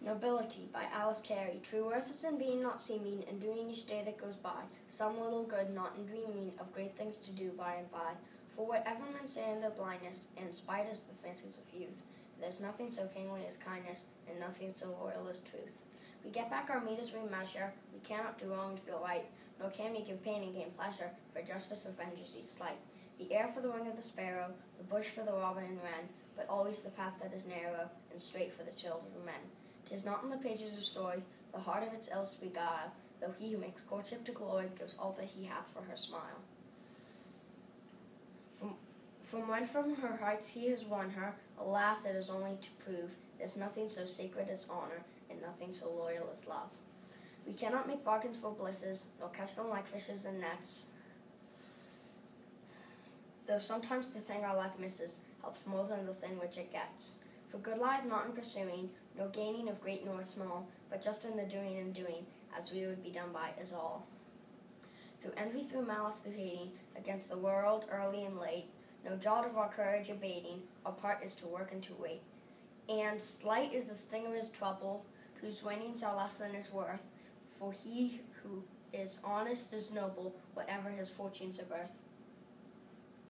Nobility by Alice Cary. True worth is in being not seeming, and doing each day that goes by. Some little good, not in dreaming of great things to do by and by. For whatever men say in their blindness, and spite is the fancies of youth, there's nothing so kingly as kindness, and nothing so loyal as truth. We get back our mete as we measure, we cannot do wrong and feel right, nor can we give pain and gain pleasure, for justice avenges each slight. The air for the wing of the sparrow, the bush for the robin and wren, but always the path that is narrow, and straight for the children of men. 'Tis not in the pages of story, the heart of its else beguile, though he who makes courtship to glory gives all that he hath for her smile. From, from when from her heights he has won her, alas, it is only to prove there's nothing so sacred as honor, and nothing so loyal as love. We cannot make bargains for blisses, nor catch them like fishes in nets. Though sometimes the thing our life misses helps more than the thing which it gets. For good lieth not in pursuing, nor gaining of great nor small, but just in the doing and doing, as we would be done by is all. Through envy, through malice, through hating, against the world, early and late, no jot of our courage abating, our part is to work and to wait. And slight is the sting of his trouble, whose winnings are less than his worth, for he who is honest is noble, whatever his fortunes of birth.